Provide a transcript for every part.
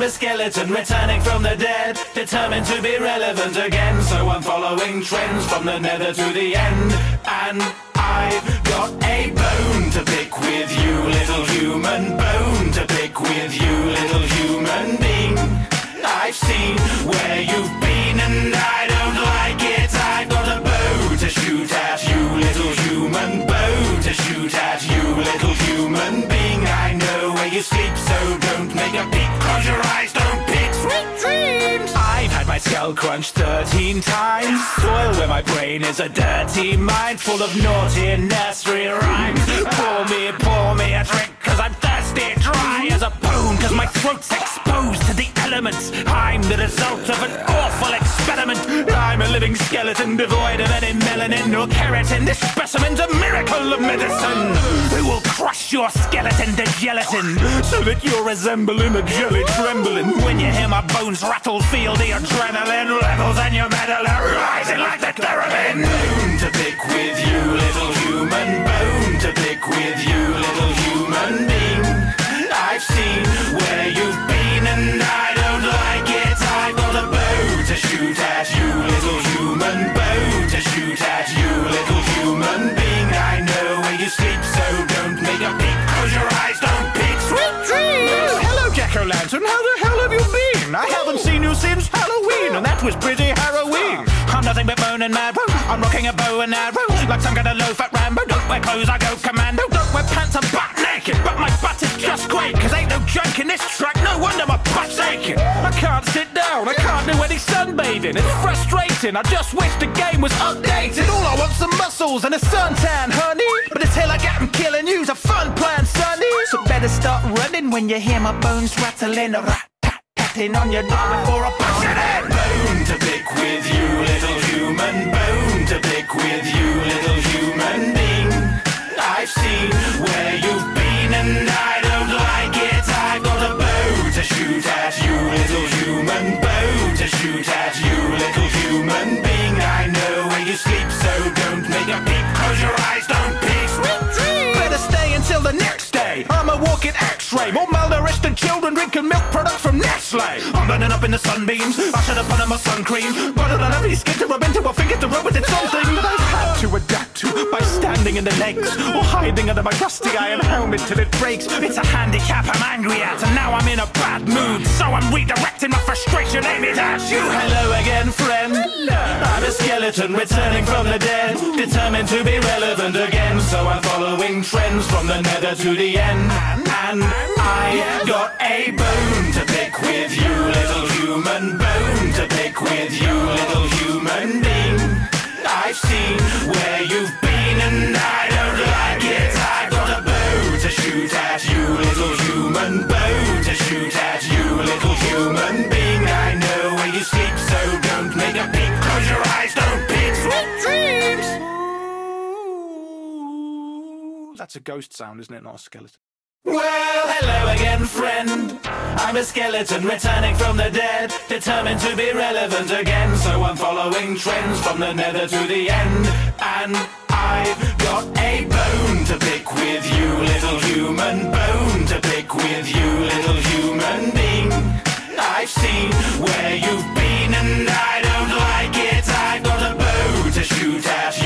I'm a skeleton returning from the dead, determined to be relevant again. So I'm following trends from the nether to the end. And I've got a bone to pick with you, little human. Bone to pick with you, little human being. I've seen where you've been and I don't like it. I've got a bow to shoot at you, little human. Bow to shoot at you, little human being. I know where you sleep, your eyes, don't peek. Sweet dreams. I've had my skull crunched 13 times. Soil where my brain is a dirty mind full of naughty nursery rhymes. Pour me, pour me a drink, dry as a bone, cause my throat's exposed to the elements. I'm the result of an awful experiment. I'm a living skeleton devoid of any melanin or keratin. This specimen's a miracle of medicine. It will crush your skeleton to gelatin so that you're resembling a jelly trembling. When you hear my bones rattle, feel the adrenaline levels and your metal are rising like the theremin. Bone to pick with you, little human. Bone to pick with you, seen where you've been and I don't like it. I've got a bow to shoot at you, little human. Bow to shoot at you, little human being. I know where you sleep, so don't make a peek. Close your eyes, don't peek. Sweet dreams. Hello, Jack O' Lantern. How the hell have you been? I haven't seen you since Halloween, and that was pretty harrowing. I'm nothing but bone and mad. I'm rocking a bow and arrow like some kind of low-fat Rambo. Don't wear clothes, I go commando. Don't wear pants, I'm butt In this track. No wonder my butt's aching. I can't sit down. I can't do any sunbathing. It's frustrating. I just wish the game was updated. All I want's some muscles and a suntan, honey. But until I get them killing you's a fun plan, sonny. So better start running when you hear my bones rattling. Rat tat on your knob before I push it in. Bone to pick with you, little human. Bone to pick with you, little human being. I've seen where you've been shoot at you, little human. Bow to shoot at you, little human being. I know where you sleep, so don't make a peek. Close your eyes, don't peek. Sweet dreams. Better stay until the next day. I'm a walking X-ray, more malnourished children drinking milk products from Nestle. I'm burning up in the sunbeams. I should have put on my sun cream, but I don't skin to rub into. I think it's a rub it's something had to adapt to by standing in the legs or hiding under my rusty iron helmet till it breaks. It's a handicap I'm angry at, and now I'm in a bad mood, so I'm redirecting my frustration aiming at you. Hello again, friend. I'm a skeleton returning from the dead, determined to be relevant again. So I'm following trends from the nether to the end, and I got a bone to pick with you, little human. Bone to pick with you, little human being. I've seen where you've been and I don't like it. I've got a bow to shoot at you, little human. Bow to shoot at you, little human being. I know where you sleep, so don't make a peek. Close your eyes, don't peek. Sweet dreams. That's a ghost sound, isn't it? Not a skeleton. Well, hello again, friend. I'm a skeleton returning from the dead, determined to be relevant again. So I'm following trends from the nether to the end. And I've got a bone to pick with you, little human. Bone to pick with you, little human being. I've seen where you've been and I don't like it. I've got a bow to shoot at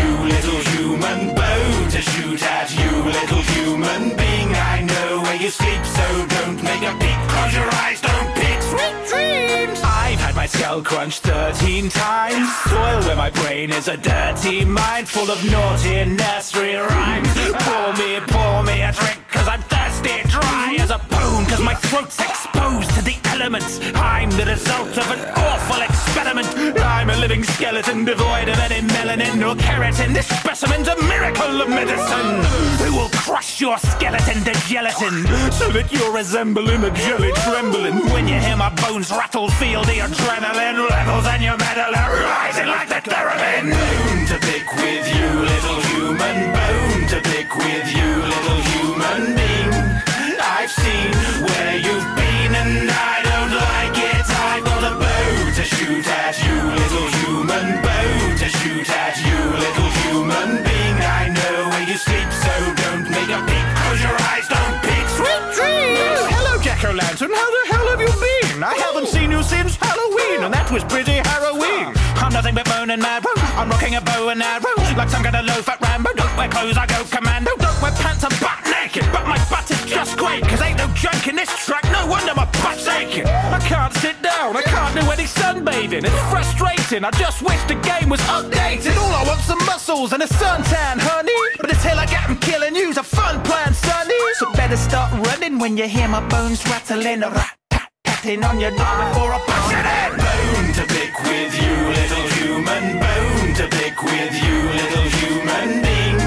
my skull 13 times. Soil where my brain is a dirty mind full of naughty nursery rhymes. Pour me, pour me a drink, cause I'm thirsty, dry as a bone, cause my throat's exposed to the elements. I'm the result of an awful experiment. I'm a living skeleton devoid of any melanin or keratin. This specimen's a miracle of medicine. It will crush your skeleton to gelatin so that you're resembling a jelly trembling. When you hear my bones rattle, feel the adrenaline levels and your metal are rising like the theremin. Bone to pick with you, little human. Was pretty harrowing. I'm nothing but moaning mad. Woo. I'm rocking a bow and arrow like some kind of low-fat Rambo. Don't wear clothes, I go commando. Don't wear pants, I'm butt naked, but my butt is just great. Cause ain't no junk in this track. No wonder my butt's aching. I can't sit down. I can't do any sunbathing. It's frustrating. I just wish the game was updated. All I want some muscles and a suntan, honey. But hell I got them killing you's a fun plan, sonny. So better start running when you hear my bones rattling. Rat tat on your door before I push it in. Bone to pick with you, little human. Bone to pick with you, little human being.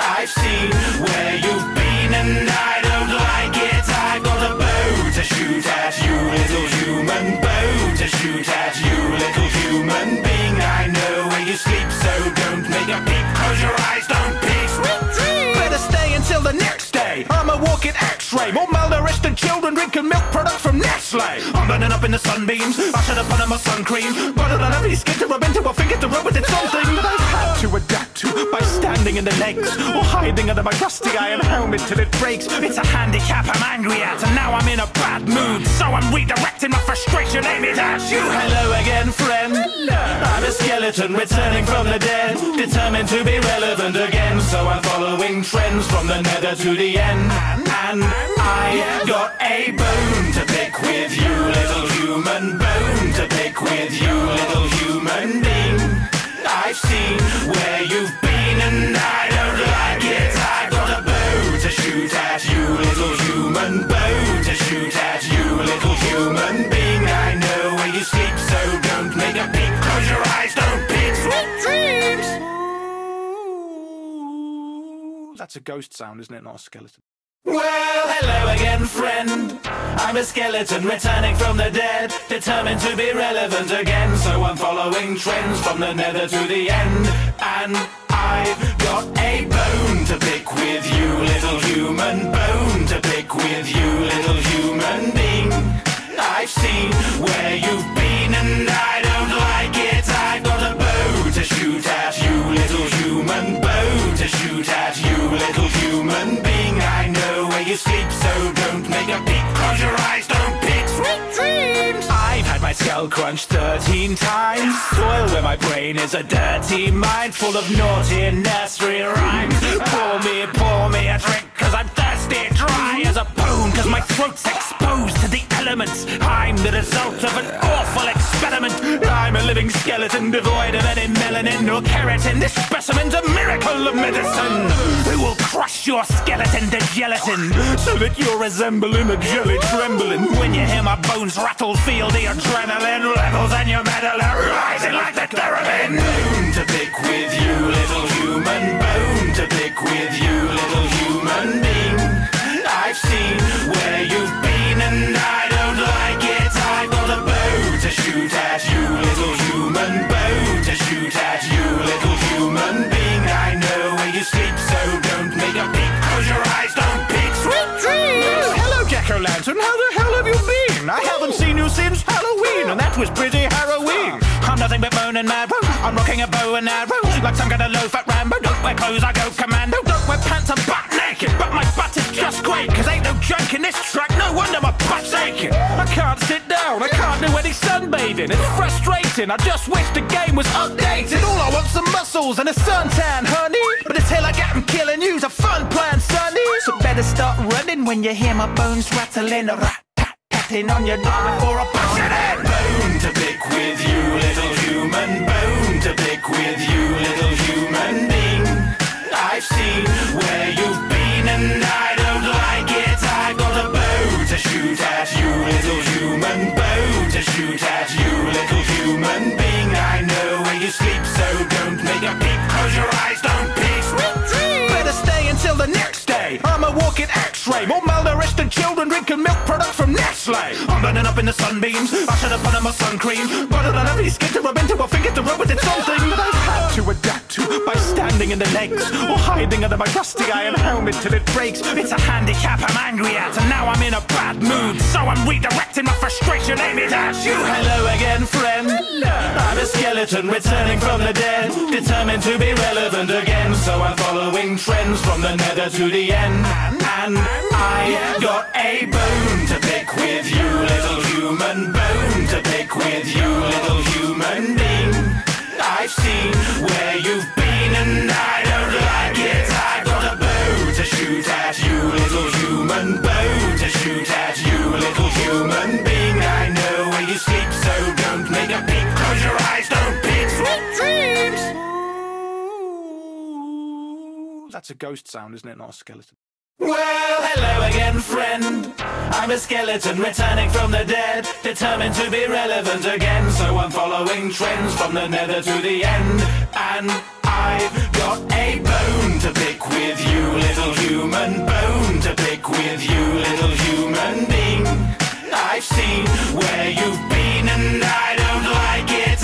I've seen where you've been and I don't like it. I've got a bow to shoot at you, little human. Bow to shoot at you, little human being. I know where you sleep, so don't make a peep. Close your eyes, don't peek. Sweet dreams. Better stay until the next day. I'm a walking X-ray. More malnourished than children drinking milk products in the sunbeams. I should have put on my sun cream. But I have any skin to rub into or finger to rub with. It's something that I've had to adapt to by standing in the legs or hiding under my rusty iron helmet till it breaks. It's a handicap I'm angry at, and now I'm in a bad mood. So I'm redirecting my frustration, aim it at you. Hello again, friend. I'm a skeleton returning from the dead, determined to be relevant again. So I'm following trends from the nether to the end. And I got a bone to pick with you, little human. Bone to pick with you, little human being. I've seen where you've been That's a ghost sound, isn't it? Not a skeleton. Well, hello again, friend. I'm a skeleton returning from the dead, determined to be relevant again. So I'm following trends from the nether to the end. And I've got a bone to pick with you, little human. Bone to pick with you, little human being. I've seen where you've been and I don't like it. Shoot at you, little human. Bow to shoot at you, little human being. I know where you sleep, so don't make a peep. Close your eyes, don't peek. Sweet dreams. I've had my skull crunched 13 times. Soil where my brain is a dirty mind full of naughty nursery rhymes. Pour me, pour me a drink, cause I'm thirsty, dry as a bone, cause my throat's exposed to the elements. I'm the result of an awful experiment. I'm a living skeleton devoid of any melanin or keratin. This specimen's a miracle of medicine. Who will crush your skeleton to gelatin so that you're resembling a jelly trembling when you hear my bones rattle. Feel the adrenaline levels and your metal are rising like the theremin. Bone to pick with you, little human. Bone to pick with you, little human being. Human. Bow to shoot at you, little human being. I know where you sleep, so don't make a peep. Close your eyes, don't peek. Sweet dreams. Hello, Jack O' Lantern. How the hell have you been? I haven't seen you since Halloween, and that was pretty harrowing. I'm nothing but moaning mad. Woo. I'm rocking a bow and arrow like some kind of low-fat Rambo. Don't wear clothes, I go commando. Don't wear pants, I'm butt naked, but my butt is just great. Cause ain't no junk in this track. No wonder my aching. I can't sit down. I can't do any sunbathing. It's frustrating. I just wish the game was updated. All I want some muscles and a suntan, honey. But hell I got 'em killing you's a fun plan, sonny. So better start running when you hear my bones rattling. Rat tat tatting on your door before I push it in. Bone to pick with you, little human. Bone to pick with you, little human being. I've seen where you've been and I shoot at you, little human being. I know where you sleep, so don't make a peep. Close your eyes, don't peek. Sweet dreams. Better stay until the next day. I'm a walking X-ray, more malnourished than children drinking milk products from I'm burning up in the sunbeams. I should have put on my sun cream, but have any skin to rub into or finger to rub with. It's something that I've had to adapt to by standing in the legs or hiding under my rusty iron helmet till it breaks. It's a handicap I'm angry at, and now I'm in a bad mood. So I'm redirecting my frustration, aim it at you. Hello again, skeleton returning from the dead, determined to be relevant again. So I'm following trends from the nether to the end. And I got a bone to pick with you, little human bone to pick with you, little human being. I've seen where you've been and I don't like it. I've got a bow to shoot at you, little human bow to shoot at you, little human That's a ghost sound, isn't it? Not a skeleton. Well, hello again, friend. I'm a skeleton returning from the dead, determined to be relevant again. So I'm following trends from the nether to the end. And I've got a bone to pick with you, little human. Bone to pick with you, little human being. I've seen where you've been and I don't like it.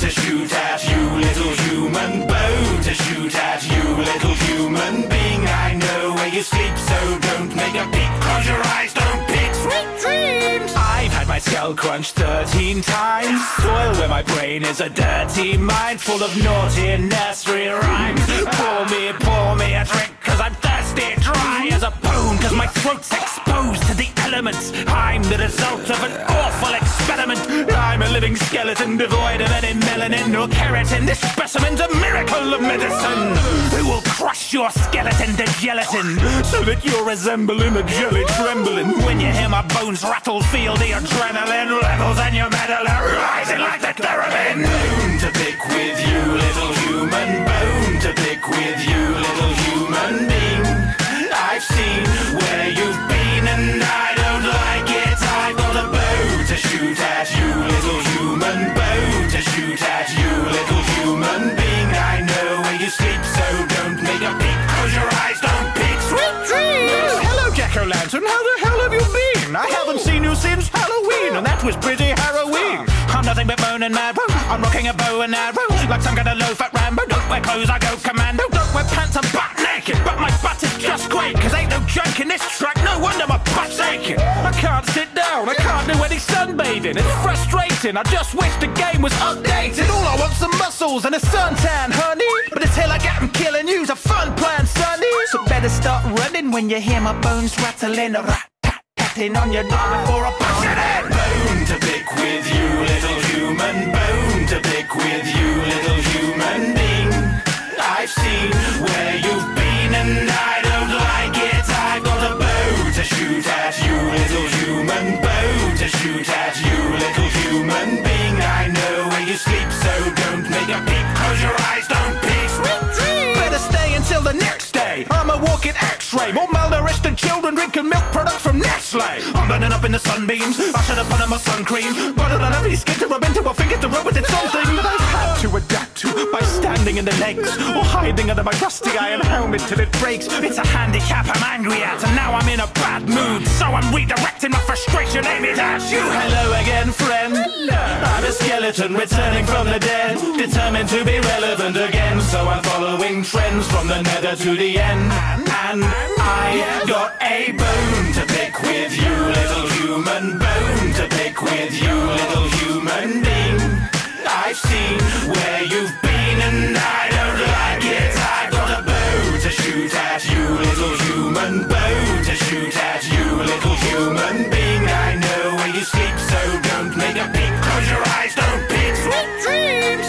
To shoot at you, little human. Bow to shoot at you, little human being. I know where you sleep, so don't make a peek. Close your eyes, don't peek. Sweet dreams. I've had my skull crunched 13 times. Soil where my brain is a dirty mind full of naughty nursery rhymes. Pour me, pour me a drink, cause dry as a bone, cause my throat's exposed to the elements. I'm the result of an awful experiment. I'm a living skeleton devoid of any melanin or keratin. This specimen's a miracle of medicine. It will crush your skeleton to gelatin so that you're resembling a jelly trembling. When you hear my bones rattle, feel the adrenaline levels and your metal are rising like the theremin. Bone to pick with you, little human. Bone to pick with you, little seen where you've been and I don't like it. I've got a bow to shoot at you, little human. Bow to shoot at you, little human being. I know where you sleep, so don't make a. Close your eyes, don't peek. Sweet dreams. Hello, Jack O' Lantern. How the hell have you been? I haven't seen you since Halloween, and that was pretty harrowing. I'm nothing but moaning mad. Woo. I'm rocking a bow and arrow like some kind of low-fat Rambo. Don't wear clothes, I go commando. In this track. No wonder my butt's aching. I can't sit down. I can't do any sunbathing. It's frustrating. I just wish the game was updated. All I want's some muscles and a suntan, honey. But hell I got 'em killing you's a fun plan, sonny. So better start running when you hear my bones rattling. Rat tat on your door before I punch it in. Bone to pick with you, little human. Bone to pick with you, little human being. I've seen where you've milk products from Nestle. Burning up in the sunbeams. I should have put on my sun cream, but I have any skin to rub into. I think it's a rub, but it's something that I've had to adapt to by standing in the legs or hiding under my rusty iron helmet till it breaks. It's a handicap I'm angry at, and now I'm in a bad mood. So I'm redirecting my frustration, aim it at you. Hello again, friend. I'm a skeleton returning from the dead, determined to be relevant again. So I'm following trends from the nether to the end. And I got a bone to pick with you, little human. Bone to pick with you, little human being. I've seen where you've been and I don't like it. I've got a bow to shoot at you, little human. Bow to shoot at you, little human being. I know where you sleep, so don't make a peek. Close your eyes, don't peek. Sweet dreams.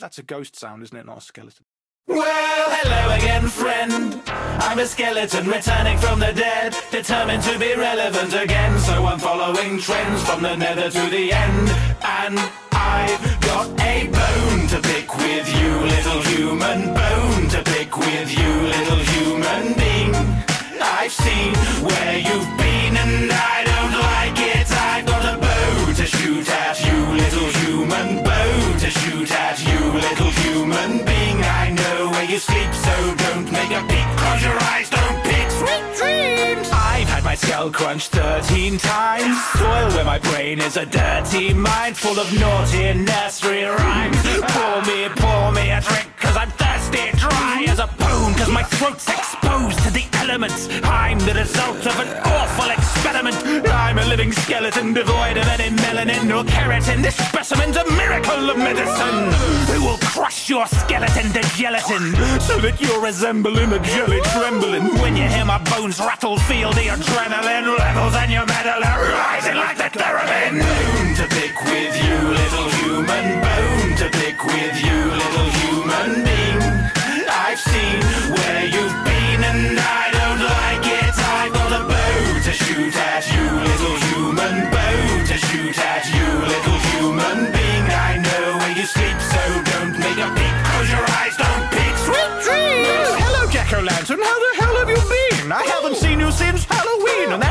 That's a ghost sound, isn't it? Not a skeleton. Well, hello again, friend. I'm a skeleton returning from the dead, determined to be relevant again. So I'm following trends from the nether to the end. And I've got a bone to pick with you, little human. Bone to pick with you, little human being. I've seen where you've been and I don't like it. I've got a bow to shoot at you, don't make a peek. Close your eyes, don't peek. Sweet dreams. I've had my skull crunched 13 times. Soil where my brain is a dirty mind full of naughty nursery rhymes. Pour me, pour me a drink, cause I'm thirsty, dry as a bone, cause my throat's exposed to the elements. I'm the result of an awful experiment. I'm a living skeleton devoid of any melanin or keratin. This specimen's a miracle of medicine. It will crush your skeleton to gelatin so that you're resembling a jelly trembling. When you hear my bones rattle, feel the adrenaline levels and your are rising like the theremin. Bone to pick with you, little human. Bone to pick with you,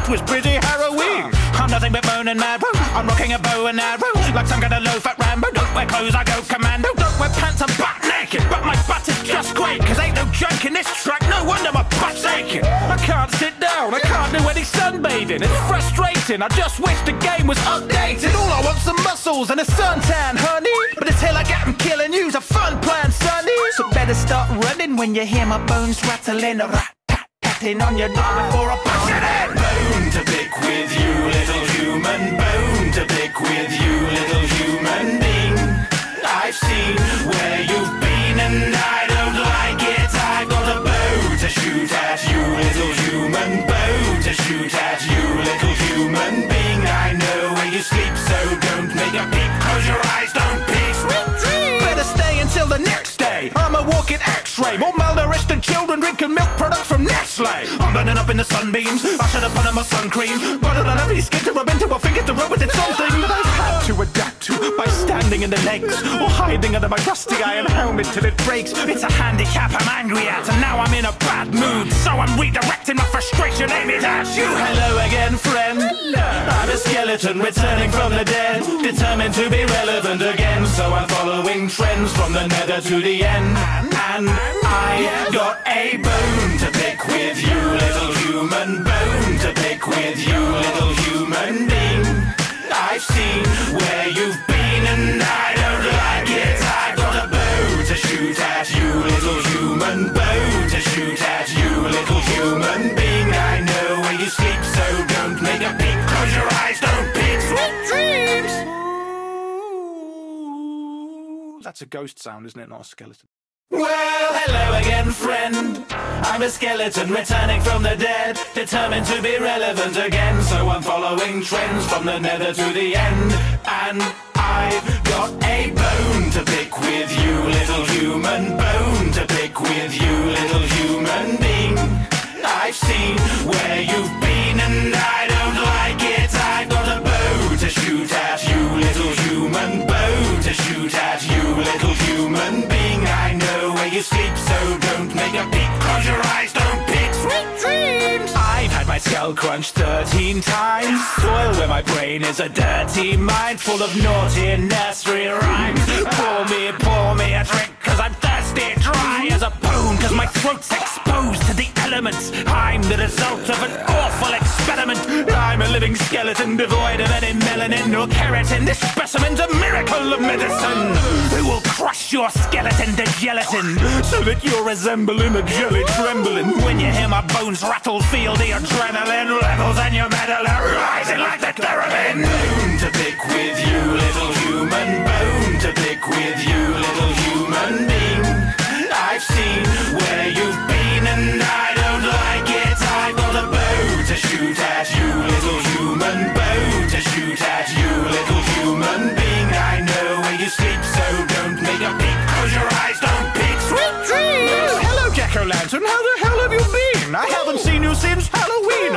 was pretty harrowing. I'm nothing but moaning mad. I'm rocking a bow and arrow like some kind of low-fat Rambo. Don't wear clothes, I go commando. Don't wear pants, I'm butt naked, but my butt is just great. Cause ain't no junk in this track. No wonder my butt's aching. I can't sit down. I can't do any sunbathing. It's frustrating. I just wish the game was updated. All I want's some muscles and a suntan, honey. But hell I got 'em killing you's a fun plan, sonny. So better start running when you hear my bones rattling. Rat tat on your door before I punch it in. Bone to pick with you, little human. Bone to pick with you, little human being. I've seen where you've been and I don't like it. I've got a bow to shoot at you, little human. Bow to shoot at you, little human being. I know where you sleep, so don't make a peep. Close your eyes, don't peek. Better stay until the next day. I'm a walking X-ray. More malnourished children drinking milk products from Nestle. I'm burning up in the sunbeams. I should have put on my sun cream. Don't have any skin to rub into. I think it's a rub with it something to by standing in the legs or hiding under my rusty iron helmet till it breaks. It's a handicap I'm angry at, and now I'm in a bad mood. So I'm redirecting my frustration, aim it at you. Hello again, friend. I'm a skeleton returning from the dead, determined to be relevant again. So I'm following trends from the nether to the end. And I got a bone to pick with you, little human. Bone to pick with you, little human being. I've seen where you've been and I don't like it. I've got a bow to shoot at you, little human. Bow to shoot at you, little human being. I know where you sleep, so don't make a peep. Close your eyes, don't peek. Sweet dreams. That's a ghost sound, isn't it? Not a skeleton. Well, hello again, friend. I'm a skeleton returning from the dead, determined to be relevant again. So I'm following trends from the nether to the end. And I've got a bone to pick skull crunched 13 times. Soil where my brain is a dirty mind full of naughty nursery rhymes. Pour me, pour me a drink, throat's exposed to the elements. I'm the result of an awful experiment. I'm a living skeleton devoid of any melanin or keratin. This specimen's a miracle of medicine. It will crush your skeleton to gelatin so that you're resembling a jelly trembling. When you hear my bones rattle, feel the adrenaline levels and your metal are rising like the theremin. Bone to pick with you, little human. Bone to pick with you, little human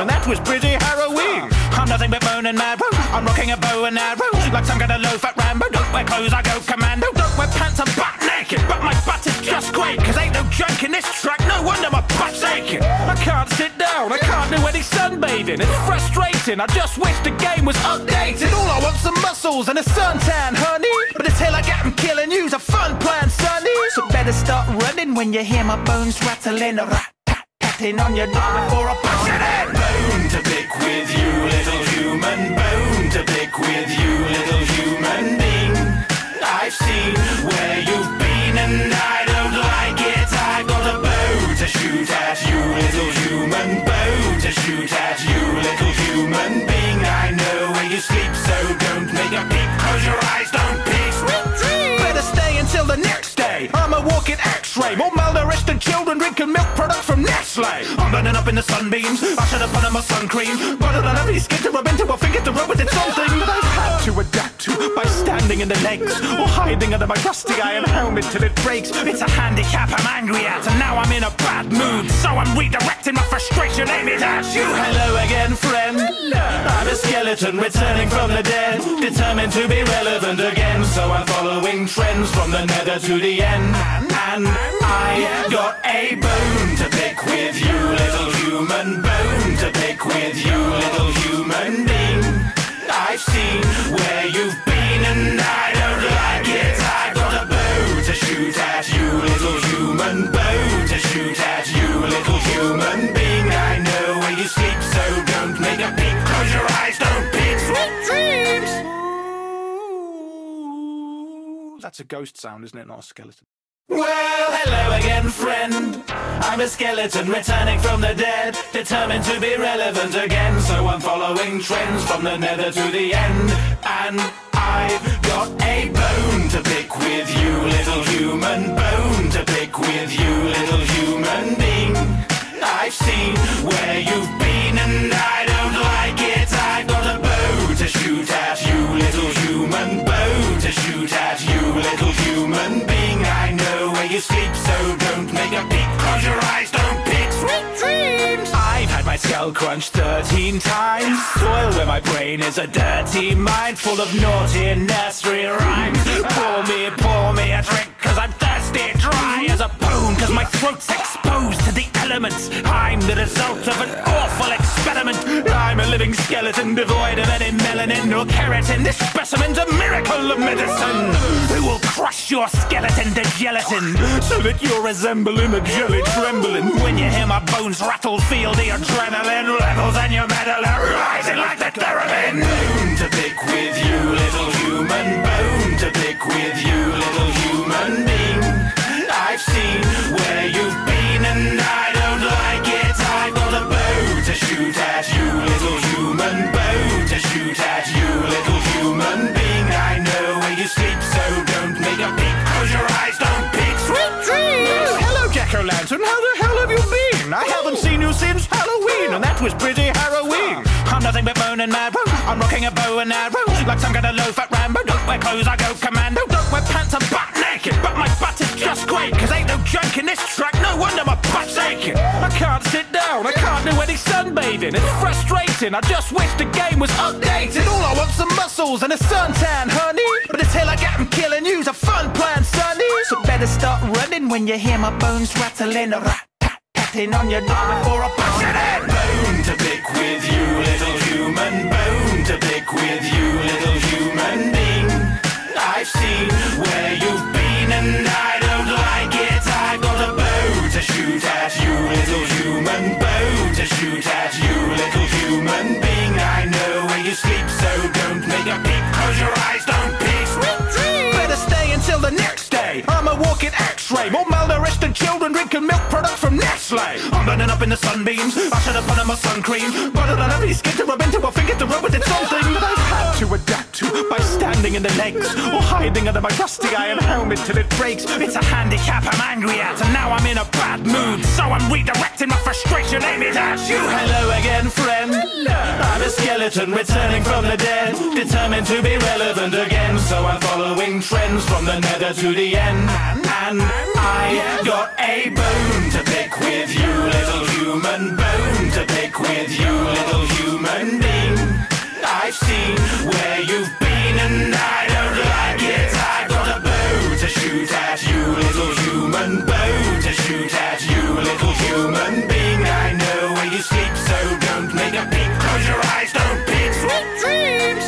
and that was pretty harrowing. I'm nothing but moaning mad. I'm rocking a bow and arrow like some kind of low-fat Rambo. Don't wear clothes, I go commando. Don't wear pants, I'm butt naked, but my butt is just great. Cause ain't no junk in this track. No wonder my butt's aching. I can't sit down. I can't do any sunbathing. It's frustrating. I just wish the game was updated. All I want's some muscles and a suntan, honey. But hell I got 'em killing you's a fun plan, sonny. So better start running when you hear my bones rattling. Rat tatting on your door before I punch it in. Bone to pick with you, little human. Bone to pick with you, little human in the sunbeams. I should have put on my sun cream, don't have any skin to rub into. I think it's a rub it something that I've had to adapt to by standing in the legs or hiding under my rusty iron helmet till it breaks. It's a handicap I'm angry at, and now I'm in a bad mood. So I'm redirecting my frustration, aim it at you. Hello again, friend. I'm a skeleton returning from the dead, determined to be relevant again. So I'm following trends from the nether to the end. And I got a bone to pick with you, little human bone to pick with you, little human being. I've seen where you've been and I don't like it. I've got a bow to shoot at you, little human bow to shoot at you, little human being. I know where you sleep, so don't make a peek. Close your eyes, don't peek. Sweet dreams. That's a ghost sound, isn't it? Not a skeleton. Well, hello again, friend. I'm a skeleton returning from the dead, determined to be relevant again. So I'm following trends from the nether to the end. And I've got a bone to pick with you, little human. Bone to pick with you, little human being. I've seen where you've been and I don't like it. I've got a bow to shoot at you, little human. Bow to shoot at you, little human being. I know where you sleep, so don't make a peek. Close your eyes, don't peek. Sweet dreams. I've had my skull crunched 13 times. Soil where my brain is a dirty mind full of naughty nursery rhymes. Pour me, pour me a drink, I'm dry as a bone, cause my throat's exposed to the elements. I'm the result of an awful experiment. I'm a living skeleton devoid of any melanin or keratin. This specimen's a miracle of medicine. Who will crush your skeleton to gelatin so that you're resembling a jelly trembling when you hear my bones rattle. Feel the adrenaline levels and your metal are rising like the theremin. Bone to pick with you, little human. Bone to pick with you, little human being. How the hell have you been? I haven't seen you since Halloween, and that was pretty harrowing. I'm nothing but moaning mad. Whoa, I'm rocking a bow and arrow like some kind of low-fat Rambo. Don't wear clothes, I go commando. Don't I'm butt naked. But my butt is just great, cause ain't no junk in this track. No wonder my butt's aching. I can't sit down, I can't do any sunbathing. It's frustrating. I just wish the game was updated. All I want's some muscles and a suntan, honey. But tail I got I'm killing you's a fun plan, sonny. So better start running when you hear my bones rattling. Rat tat on your door before I push it in. Bone to pick with you, little human. Bone to pick with you, little human. I've seen where you've been and I don't like it. I've got a bow to shoot at you, little human. Bow to shoot at you, little human being. I know where you sleep, so don't make a peek. Close your eyes, don't peek. Sweet dreams. Better stay until the next day. I'm a walking X-ray. More malnourished than children drinking milk products from Nestle. I'm burning up in the sunbeams. I should have put on my sun cream. But I don't have any skin to rub into. I think it's a rub with it's something in the legs or hiding under my rusty iron helmet till it breaks. It's a handicap I'm angry at, and now I'm in a bad mood. So I'm redirecting my frustration, aim it at you. Hello again, friend. I'm a skeleton returning from the dead, determined to be relevant again. So I'm following trends from the nether to the end. And I got a bone to pick with you, little human. Bone to pick with you, little human being. I've seen where you've been and oh, I don't like it. I've got a bow to shoot at you, little human. Bow to shoot at you, little human being. I know where you sleep, so don't make a. Close your eyes, don't. Sweet dreams.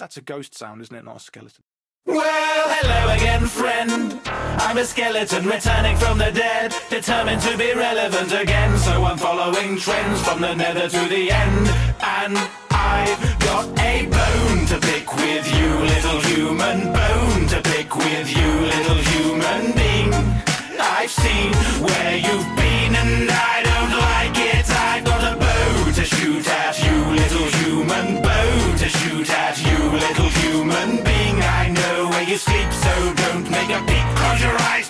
That's a ghost sound, isn't it? Not a skeleton. Well, hello again, friend. I'm a skeleton returning from the dead, determined to be relevant again. So I'm following trends from the nether to the end. And I've got a bone to pick with you, little human. Bone to pick with you, little human being. I've seen where you've been and I don't like it. I've got a bow to shoot at you, little human. Bow to shoot at you, little human being. I know where you sleep, so don't make a peek. Close your eyes,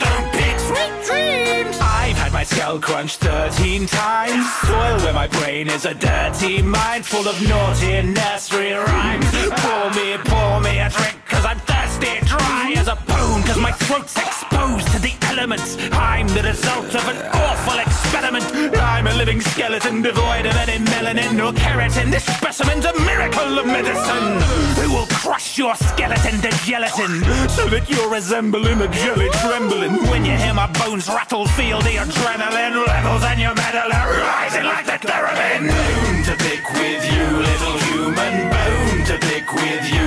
Skull crunched 13 times. Soil where my brain is a dirty mind full of naughty nursery rhymes. Pour me, pour me a drink, cause I'm thirsty, dry as a bone, cause my throat's exposed to the elements. I'm the result of an awful experiment. I'm a living skeleton devoid of any melanin or keratin. This specimen's a miracle of medicine. Who will crush your skeleton to gelatin so that you're resembling a jelly trembling when you hear my bones rattle. Feel the adrenaline levels and your metal are rising like the theremin. Bone to pick with you, little human. Bone to pick with you,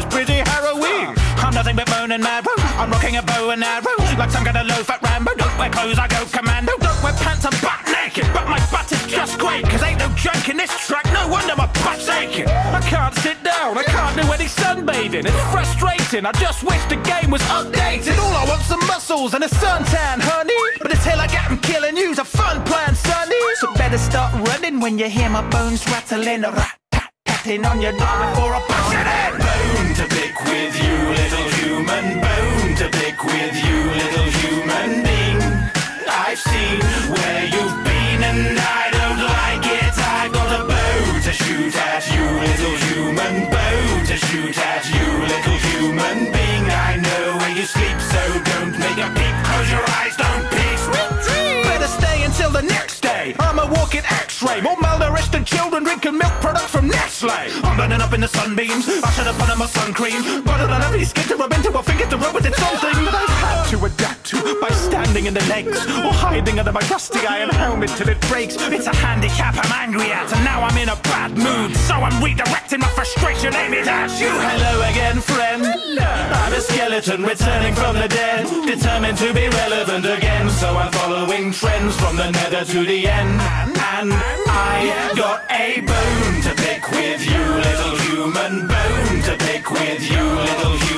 was pretty harrowing. I'm nothing but bone and marrow. I'm rocking a bow and arrow like some kind of low-fat Rambo. Don't wear clothes, I go commando. Don't wear pants, I'm butt naked, but my butt is just great. Cause ain't no junk in this track. No wonder my butt's aching. I can't sit down. I can't do any sunbathing. It's frustrating. I just wish the game was updated. All I want's some muscles and a suntan, honey. But it's hell I got 'em killing you's a fun plan, sonny. So better start running when you hear my bones rattling. Rat tat on your door before I punch it in. Bone to pick with you, little human. Bone to pick with you, little human being. I've seen More malnourished than children drinking milk products from Nestle. I'm burning up in the sunbeams. I should have put on my sun cream. But I don't have skin to rub into. A rub it's something that I've had to by standing in the legs or hiding under my rusty iron helmet till it breaks. It's a handicap I'm angry at, and now I'm in a bad mood. So I'm redirecting my frustration, aim it at you. Hello again, friend. I'm a skeleton returning from the dead, determined to be relevant again. So I'm following trends from the nether to the end. And I got a bone to pick with you, little human. Bone to pick with you, little human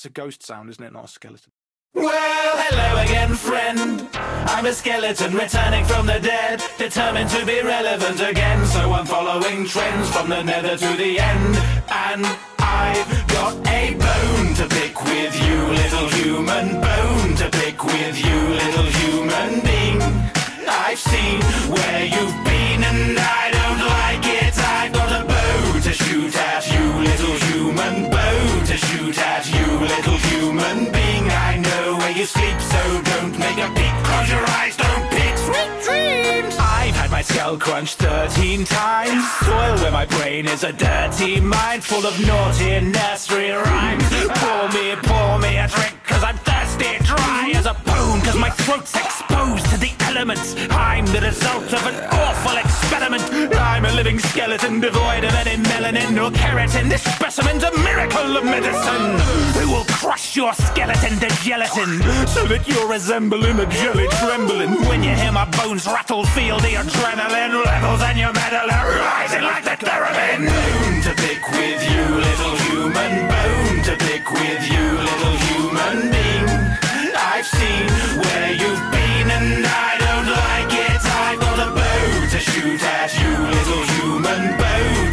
That's a ghost sound, isn't it? Not a skeleton. Well, hello again, friend. I'm a skeleton returning from the dead, determined to be relevant again. So I'm following trends from the nether to the end. And I've got a bone to pick with you, little human. Bone to pick with you, little human being. I've seen where you've been and I don't like it. To shoot at you, little human. Bow to shoot at you, little human being. I know where you sleep, so don't make a peek. Close your eyes, don't peek. Sweet dreams. I've had my skull crunched 13 times. Soil where my brain is a dirty mind full of naughty nursery rhymes. Pour me, pour me a drink, cause I'm thirsty, dry as a bone, cause my throat's exposed to the elements. I'm the result of an awful experiment. I'm a living skeleton devoid of any melanin or keratin. This specimen's a miracle of medicine. Who will crush your skeleton to gelatin so that you're resembling a jelly trembling when you hear my bones rattle. Feel the adrenaline levels and your metal are rising like the theremin. Bone to pick with you, little human. Bone to pick with you, little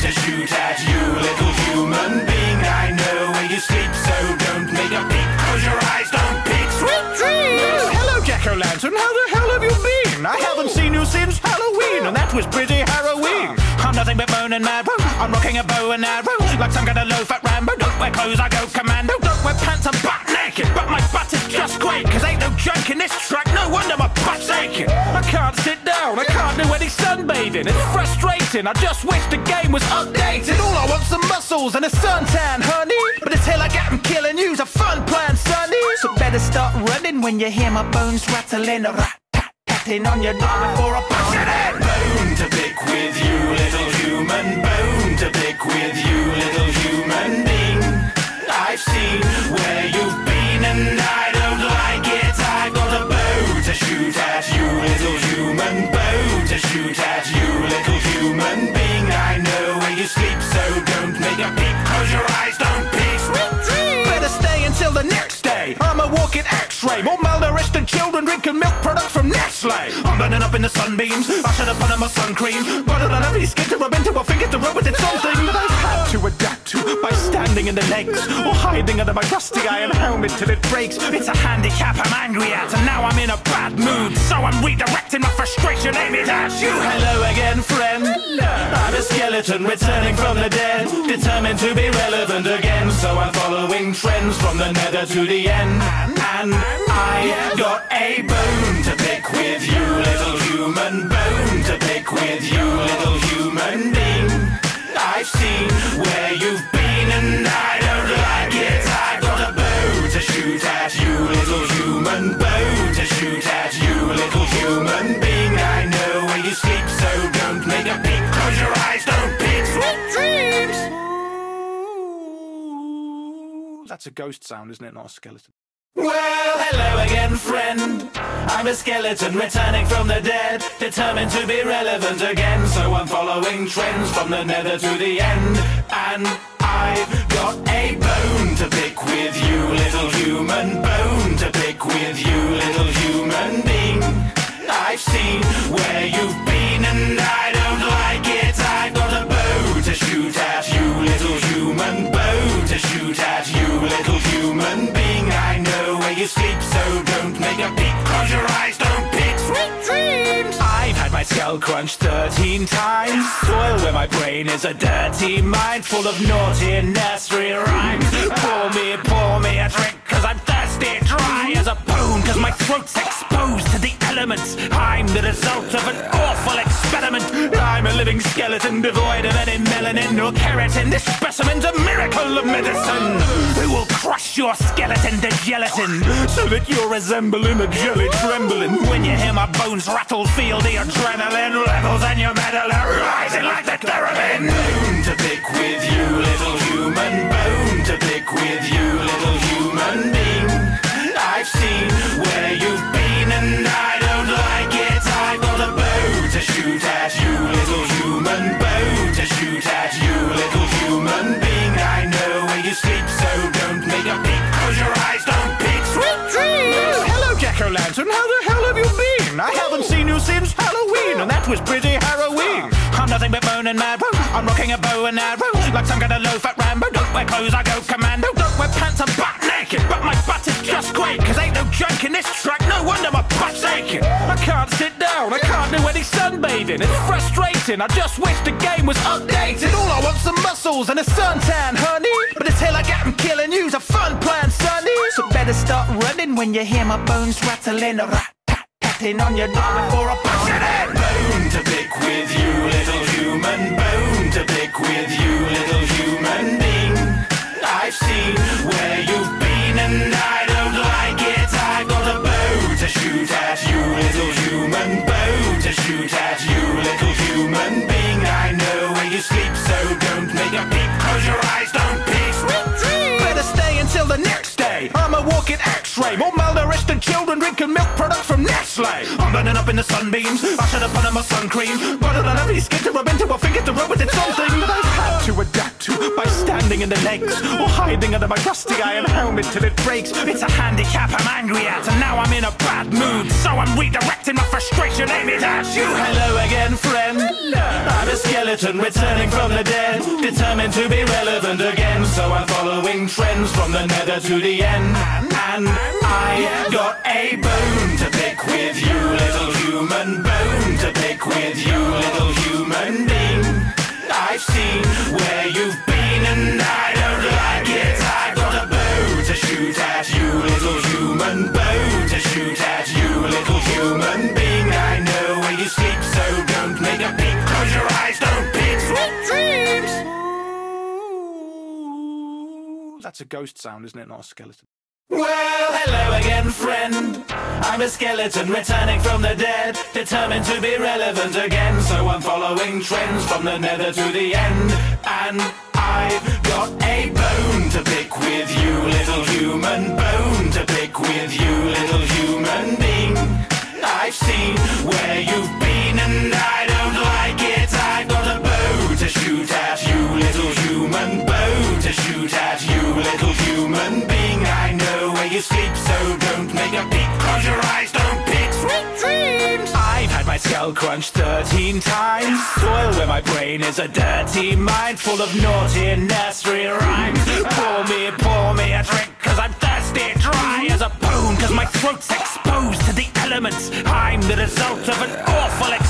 to shoot at you, little human being. I know where you sleep, so don't make a peek. Close your eyes, don't peek. Sweet dreams. Hello, Jack O' Lantern. How the hell have you been? I haven't seen you since Halloween, and that was pretty harrowing. I'm nothing but moaning mad. I'm rocking a bow and arrow like some kind of low-fat Rambo. Don't wear clothes, I go commando. Don't wear pants, I'm butt naked, but my butt is just great. Cause ain't no junk in this track. No wonder my butt's aching. I can't sit down. I can't do any sunbathing. It's frustrating. I just wish the game was updated. All I want's some muscles and a suntan, honey. But it's hell I got 'em killing you's a fun plan, sonny. So better start running when you hear my bones rattling. Rat tat on your door before I punch it in. Bone to pick with you, little human. Bone to pick with you, little human being. I've seen where you've been and I to shoot at you, little human being. I know where you sleep, so don't make a peep. Close your eyes, don't peek. Sweet dream. Better stay until the next day. I'm a walking X-ray. More malnourished children drinking milk products from Nestle. I'm burning up in the sunbeams, I should have put on my sun cream. Bottled on ugly skin to rub into a finger to rub with it something. By standing in the legs Or hiding under my rusty iron helmet till it breaks. It's a handicap I'm angry at And now I'm in a bad mood. So I'm redirecting my frustration at you. Hello again friend. I'm a skeleton returning from the dead Determined to be relevant again. So I'm following trends from the nether to the end. And I got a bone to pick with you Little human bone to pick with you Little human being. I've seen where you've been and I don't like it I've got a bow to shoot at you Little human bow to shoot at you Little human being I know where you sleep so don't make a peek Close your eyes, don't peek Sweet dreams That's a ghost sound, isn't it? Not a skeleton. Well, hello again, friend. I'm a skeleton returning from the dead, determined to be relevant again. So I'm following trends from the nether to the end. And I've got a bone to pick with you, little human. Bone to pick with you, little human being. I've seen where you've been and I don't like it. I've got a bow to shoot at you, little human. Bow to shoot at you, little human being. I know where you sleep, so don't make a peek. Close your eyes, Skull crunched 13 times. Soil where my brain is a dirty mind full of naughty nursery rhymes. Pour me, pour me a drink, I'm dry as a bone, cause my throat's exposed to the elements. I'm the result of an awful experiment. I'm a living skeleton devoid of any melanin or keratin. This specimen's a miracle of medicine. Who will crush your skeleton to gelatin so that you're resembling a jelly trembling when you hear my bones rattle. Feel the adrenaline levels and your metal are rising like the theremin. Bone to pick with you, little human. Bone to pick with you, little human being. I've seen where you've been and I don't like it. I've got a bow to shoot at you, little human. Bow to shoot at you, little human being. I know where you sleep, so don't make a peek. Close your eyes, don't peek. Sweet dreams. Hello, Jack O' Lantern. How the hell have you been? I haven't seen you since Halloween, and that was pretty harrowing. I'm nothing but bone and marrow. I'm rocking a bow and arrow, like some kind of low-fat Rambo. Don't wear clothes, I go commando. Don't wear pants, I'm butt naked, but my butt is just great. Cause ain't no junk in this track. No wonder my butt's aching. I can't sit down. I can't do any sunbathing. It's frustrating. I just wish the game was updated. All I want some muscles and a suntan, honey. But until I get 'em killing you's a fun plan, sonny. So better start running when you hear my bones rattling. Rat tat tatting on your door before I push it in. Bone to pick with you, little human. Bone to pick with you, little human being. I've seen where you've been and I don't like it. I've got a bow to shoot at you, little human. Bow to shoot at you, little human being. I know where you sleep, so don't make a peek. Close your eyes, don't peek. Sweet dreams. Better stay until the next day. I'm a walking x-ray. More malnourished than children drinking milk products from Nestle. I'm burning up in the sunbeams. I put on my sun cream. Don't have any skin to rub into or fingers to rub with. It's something that I've had to adapt to by standing in the legs or hiding under my rusty iron helmet till it breaks. It's a handicap I'm angry at, and now I'm in a bad mood. So I'm redirecting my frustration aiming at you. Hello again, friend. I'm a skeleton returning from the dead, determined to be relevant again. So I'm following trends from the nether to the end. And I got a bone to pick with you, little human. Bone to pick with you, little human being. I've seen where you've been and I don't like it. I've got a bow to shoot at you, little human. Bow to shoot at you, little human being. I know where you sleep, so don't make a peek. Close your eyes, don't peek. Sweet dreams. That's a ghost sound, isn't it? Not a skeleton. Well, hello again, friend. I'm a skeleton returning from the dead, determined to be relevant again. So I'm following trends from the nether to the end. And I've got a bone to pick with you, little human. Bone to pick with you, little human being. I've seen where you've been and I don't like it. I've got a bow to shoot at you, little human. 13 times. Soil where my brain is a dirty mind full of naughty nursery rhymes. Pour me, pour me a drink, cause I'm thirsty, dry as a bone, cause my throat's exposed to the elements. I'm the result of an awful experiment.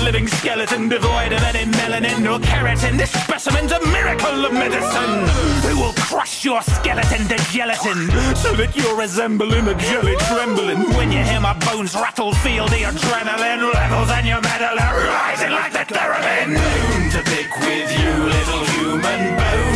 A living skeleton devoid of any melanin or keratin. This specimen's a miracle of medicine. It will crush your skeleton to gelatin so that you're resembling a jelly trembling. When you hear my bones rattle, feel the adrenaline levels and your metal are rising like the theremin. Bone to pick with you, little human. Bone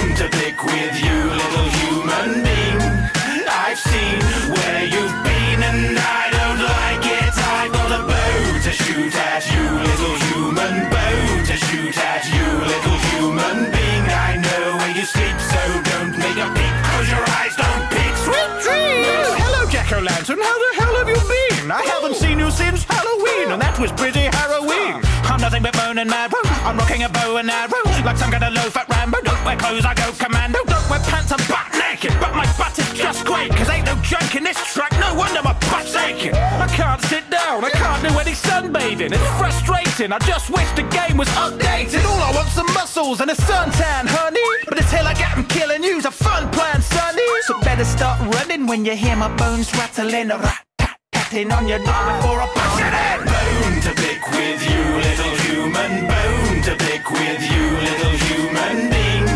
I'm rocking a bow and arrow like some kind of low-fat Rambo. Don't wear clothes, I go commando. Don't wear pants, I'm butt naked, but my butt is just great. Cause ain't no junk in this track. No wonder my butt's aching. I can't sit down. I can't do any sunbathing. It's frustrating. I just wish the game was updated. All I want's some muscles and a suntan, honey. But hell I got 'em killing you's a fun plan, sonny. So better start running when you hear my bones rattling. Rat-tat-tatting on your door before I push it in. Bone to pick with you, little human. Bone to pick with you, little human being.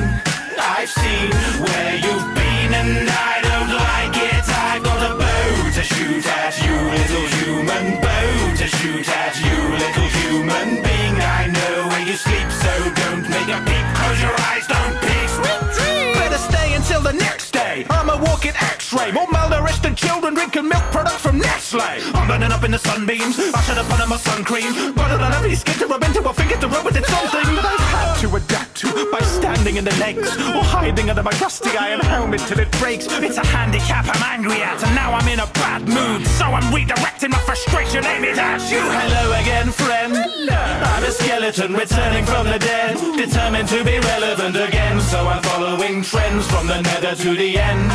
I've seen where you've been and I don't like it. I've got a bow to shoot at you, little human. Bow to shoot at you, little human being. I know where you sleep, so don't make a peek. Close your eyes, don't peek. Sweet dreams. Better stay until the next day. I'm a walking X-ray, more malnourished than children drinking milk products from Nestle. Burning up in the sunbeams. I should have put on my sun cream, but don't have any skin to rub into. I think it's a rub, but it's something that I've had to adapt to by standing in the legs or hiding under my rusty iron helmet till it breaks. It's a handicap I'm angry at, and now I'm in a bad mood, so I'm redirecting my frustration, aiming at you. Hello again, friend. I'm a skeleton returning from the dead, determined to be relevant again. So I'm following trends from the nether to the end.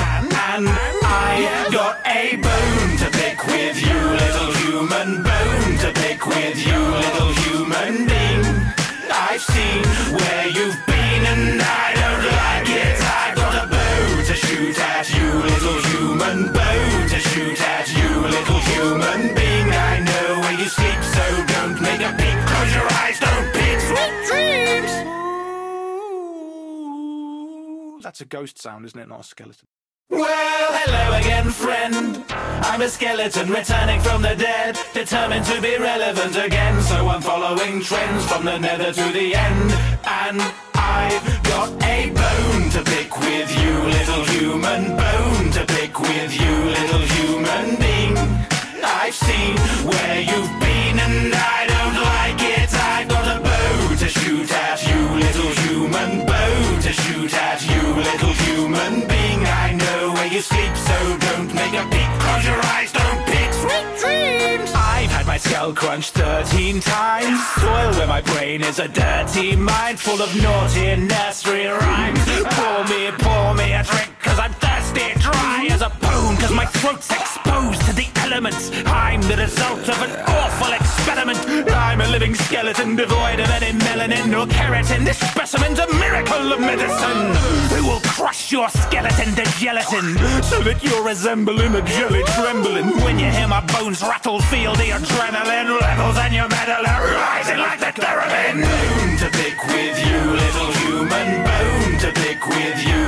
And I got a bone to pick with you, little human. Bone to pick with you, little human being. I've seen where you've been and I don't like it. I've got a bow to shoot at you, little human. Bow to shoot at you, little human being. I know where you sleep, so don't make a peek. Close your eyes, don't peek. Sweet dreams. That's a ghost sound, isn't it? Not a skeleton. Well, hello again, friend. I'm a skeleton returning from the dead, determined to be relevant again. So I'm following trends from the nether to the end. And I've got a bone to pick with you, little human. Bone to pick with you, little human being. I've seen where you've been and I don't like it. I've got a bow to shoot at you, little human. Bow to shoot at you, little human you sleep, so don't make a peek. Close your eyes, don't peek. Skull crunched 13 times. Soil where my brain is a dirty mind full of naughty nursery rhymes. Pour me, pour me a drink, cause I'm thirsty, dry as a bone, cause my throat's exposed to the elements. I'm the result of an awful experiment. I'm a living skeleton devoid of any melanin or keratin. This specimen's a miracle of medicine. It will crush your skeleton to gelatin so that you're resembling a jelly trembling. When you hear my bones rattle, feel the adrenaline levels and your metal are rising like the theremin. Bone to pick with you, little human. Bone to pick with you,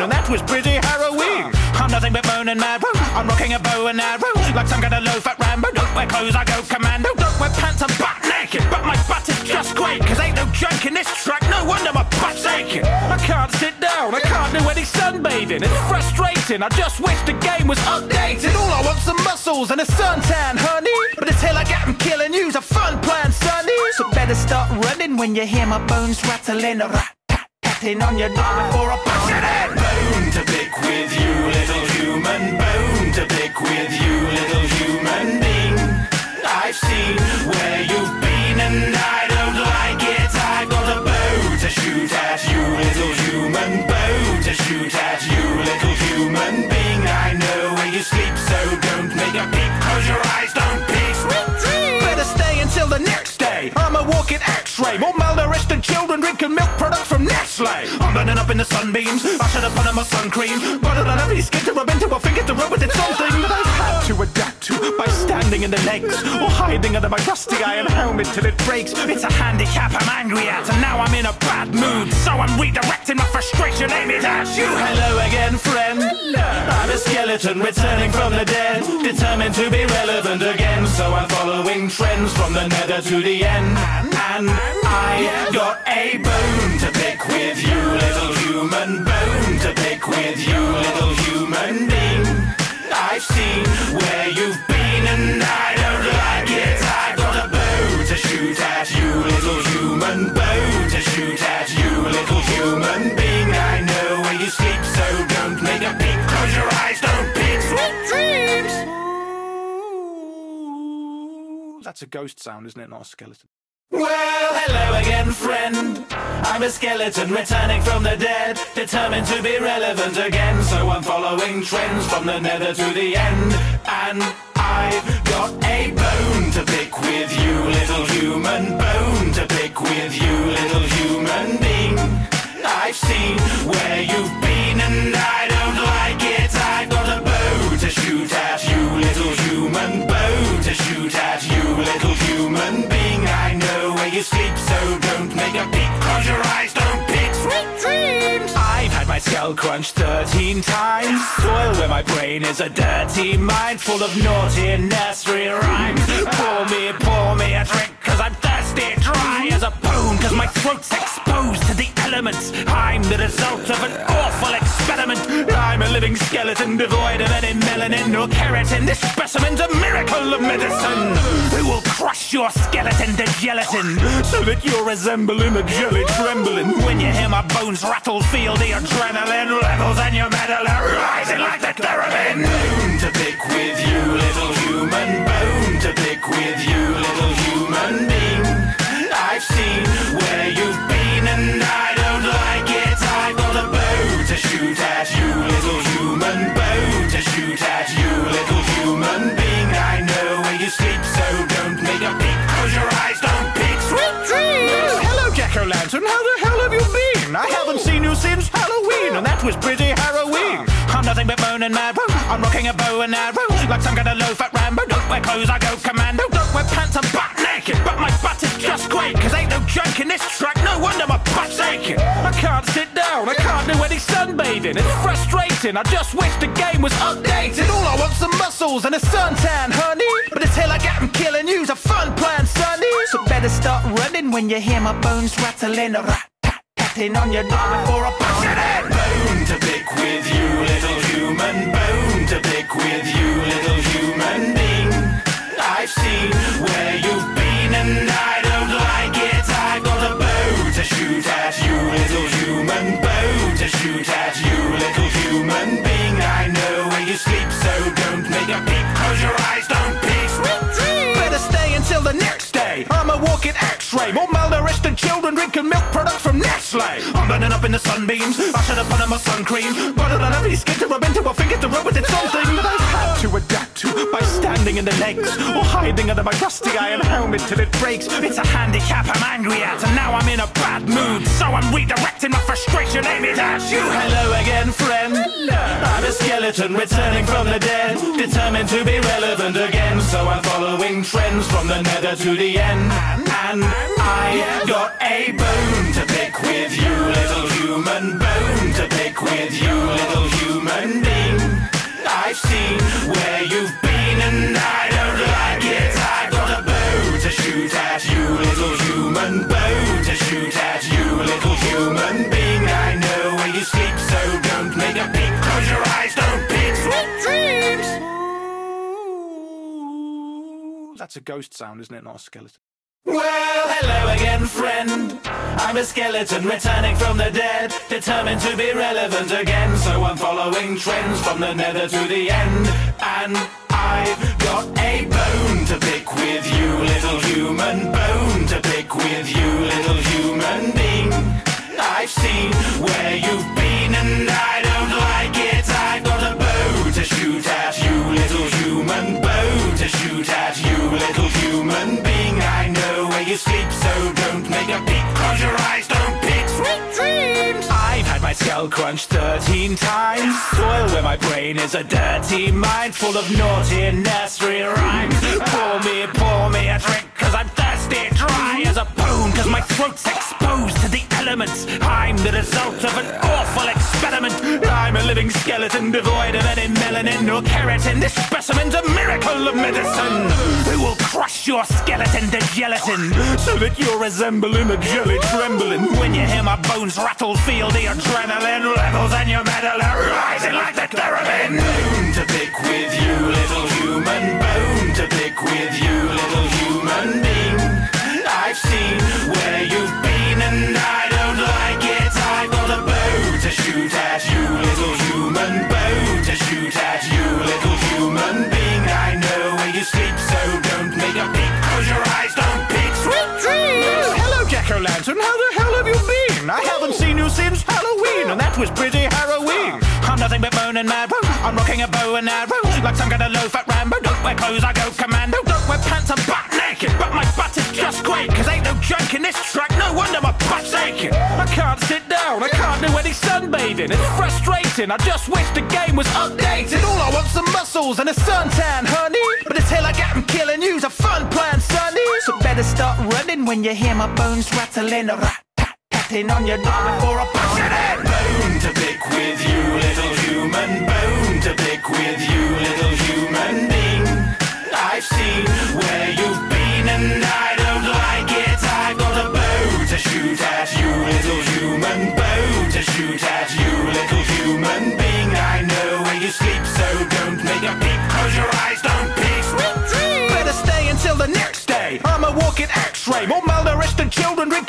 and that was pretty harrowing. I'm nothing but moaning mad. Woo. I'm rocking a bow and arrow like some kind of low-fat Rambo. Don't wear clothes, I go commando. Don't wear pants, I'm butt naked, but my butt is just great. Cause ain't no junk in this track. No wonder my butt's aching. I can't sit down. I can't do any sunbathing. It's frustrating. I just wish the game was updated. All I want's some muscles and a suntan, honey. But hell I got 'em killing you's a fun plan, sonny. So better start running when you hear my bones rattling. Rat Patting on your dog before I push it in. Bone to pick with you, little human. Bone to pick with you, little human being. I've seen where you've been and I don't like it. I've got a bow to shoot at you, little human. Bow to shoot at you, little human being. I know where you sleep, so don't make a peep. Close your eyes, don't peek. Better stay until the next day. I'm a walking X-ray. More malnourished than children drinking milk products from Nestle. I'm burning up in the sunbeams. I should have put on my sun cream. Don't have any skin to rub into. I think it's a rub, but it's something by standing in the legs or hiding under my rusty iron helmet till it breaks. It's a handicap I'm angry at, and now I'm in a bad mood. So I'm redirecting my frustration, aim it at you. Hello again, friend. I'm a skeleton returning from the dead, determined to be relevant again. So I'm following trends from the nether to the end. And I got a bone to pick with you, little human. Bone to pick with you, little human being. I've seen where you've been and I don't like it. I've got a bow to shoot at you, little human. Bow to shoot at you, little human being. I know where you sleep, so don't make a peep. Close your eyes, don't peek. Sweet dreams. That's a ghost sound, isn't it? Not a skeleton. Well, hello again, friend. I'm a skeleton returning from the dead, determined to be relevant again. So I'm following trends from the nether to the end. And I've got a bone to pick with you, little human. Bone to pick with you, little human being. I've seen where you've been and I to shoot at you, little human. Bow to shoot at you, little human being. I know where you sleep, so don't make a peep. Close your eyes, don't peek. Sweet dreams. I've had my skull crunched 13 times. Soil where my brain is a dirty mind full of naughty nursery rhymes. Pour me, pour me a drink, cause I'm thirsty, dry as a bone, cause my throat's exposed to the elements. I'm the result of an awful experiment. I'm a living skeleton devoid of any melanin or keratin. This specimen's a miracle of medicine. It will crush your skeleton to gelatin so that you're resembling a jelly trembling. When you hear my bones rattle, feel the adrenaline levels and your metal are rising like the theremin. Bone to pick with you, little human. Bone to pick with you, little human was pretty harrowing. I'm nothing but bone and marrow. I'm rocking a bow and arrow, like some kind of low-fat Rambo. Don't wear clothes, I go commando. In this track. No wonder my butt's aching. I can't sit down. I can't do any sunbathing. It's frustrating. I just wish the game was updated. All I want's some muscles and a suntan, honey. But until I get 'em killing you's a fun plan, sonny. So better start running when you hear my bones rattling. Rat tat tatting on your door before I push it in. Bone to pick with you, little human. Bone to pick with you, little human being. I've seen where you've been and I children drinking milk products from Nestle. I'm burning up in the sunbeams. I should have put on my sun cream, but I don't have any skin to rub into. I think it's a rub, but it's something that I've had to adapt to by standing in the legs or hiding under my rusty iron helmet till it breaks. It's a handicap I'm angry at, and now I'm in a bad mood. So I'm redirecting my frustration, aim it at you. Hello again, friend. Hello. I'm a skeleton returning from the dead, determined to be relevant again. So I'm following trends from the nether to the end. And I got a bone to pick with you, little human. Bone to pick with you, little human being. Seen where you've been and I don't like it. I've got a bow to shoot at you, little human. Bow to shoot at you, little human being. I know where you sleep, so don't make a peep. Close your eyes, don't peek. Sweet dreams. That's a ghost sound, isn't it? Not a skeleton. Well, hello again, friend. I'm a skeleton returning from the dead, determined to be relevant again. So I'm following trends from the nether to the end. And I've got a bone to pick with you, little human. Bone to pick with you, little human being. I've seen where you've been and I don't like it. I've got a bow to shoot at you, little human. Bow to shoot at you, little human being. You sleep, so don't make a peek. Close your eyes, don't peek. Sweet dreams. I've had my skull crunched 13 times. Soil where my brain is a dirty mind full of naughty nursery rhymes. Pour me, pour me a drink, cause I'm thirsty, dry as a bone, cause my throat's exposed to the elements. I'm the result of an awful experiment. I'm a living skeleton devoid of any melanin or keratin. This specimen's a miracle of medicine. Who will crush your skeleton to gelatin so that you're resembling a jelly trembling. When you hear my bones rattle, feel the adrenaline levels and your metal are rising like the theremin. Bone to pick with you, little human. Bone to pick with you, seen where you've been and I don't like it. I've got a bow to shoot at you, little human. Bow to shoot at you, little human being. I know where you sleep, so don't make a peek. Close your eyes, don't peek. Sweet dreams. Hello, Jack O'Lantern. How the hell have you been? I haven't seen you since Halloween, and that was pretty harrowing. I'm nothing but moaning mad. I'm rocking a bow and arrow like some kind of low-fat Rambo. Don't wear clothes, I go commando. Don't wear pants, I'm butt naked, but my butt Sit down. I can't do any sunbathing. It's frustrating. I just wish the game was updated. All I want's some muscles and a suntan, honey. But hell I got 'em killing you's a fun plan, sonny. So better start running when you hear my bones rattling. Rat tat tatting on your door before I push it in. Bone to pick with you, little human. Bone to pick with you, little human being. I've seen where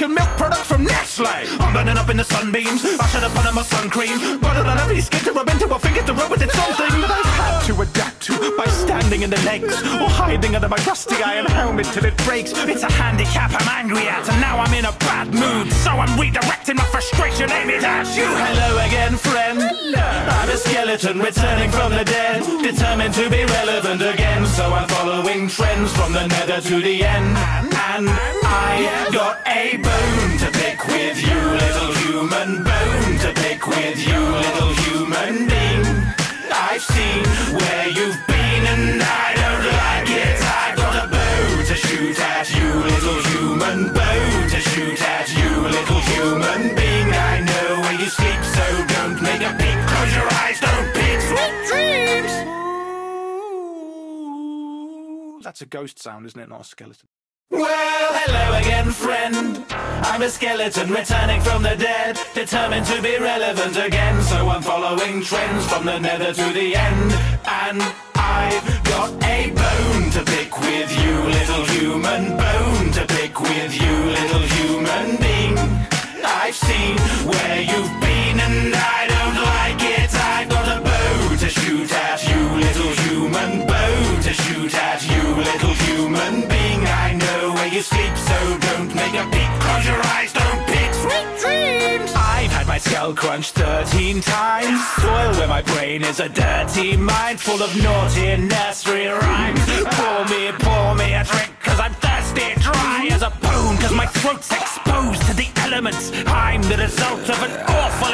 drinking milk products from Nestle. I'm burning up in the sunbeams. I should have put on my sun cream, I don't have skin to rub into. a finger to rub with it's something to adapt to by standing in the legs or hiding under my rusty iron helmet till it breaks. It's a handicap I'm angry at, and now I'm in a bad mood, so I'm redirecting my frustration aimed at you. Hello again, friend. I'm a skeleton returning from the dead, determined to be relevant again. So I'm following trends from the nether to the end. And I got a bone to pick with you, little human. Bone to pick with you, little human being. I've seen where you've been and I don't like it. I've got a bow to shoot at you, little human. Bow to shoot at you, little human being. I know where you sleep, so don't make a peek. Close your eyes, don't peek. Sweet dreams. That's a ghost sound, isn't it? Not a skeleton. Well, hello again, friend. I'm a skeleton returning from the dead, determined to be relevant again. So I'm following trends from the nether to the end. And I've got a bone to pick with 13 times. Soil where my brain is a dirty mind full of naughty nursery rhymes. Pour me, pour me a drink, cause I'm thirsty, dry as a bone, cause my throat's exposed to the elements. I'm the result of an awful